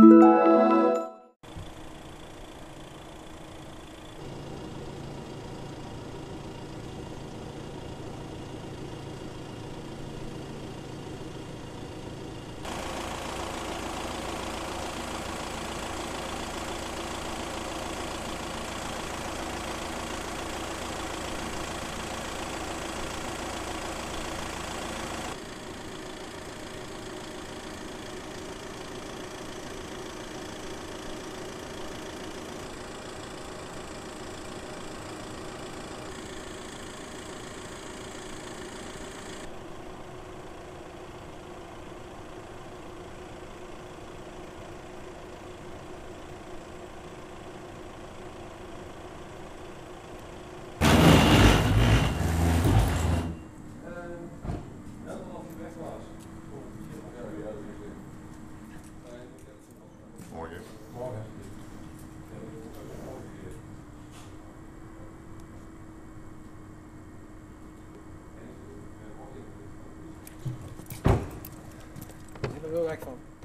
Morgen. We'll go back home.